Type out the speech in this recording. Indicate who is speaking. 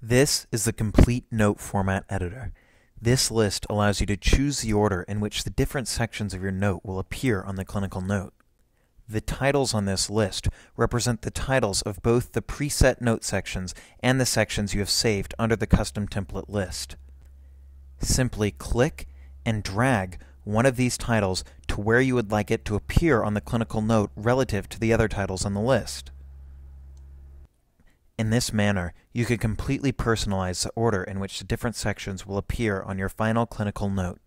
Speaker 1: This is the Complete Note Format Editor. This list allows you to choose the order in which the different sections of your note will appear on the clinical note. The titles on this list represent the titles of both the preset note sections and the sections you have saved under the custom template list. Simply click and drag one of these titles to where you would like it to appear on the clinical note relative to the other titles on the list. In this manner, you can completely personalize the order in which the different sections will appear on your final clinical note.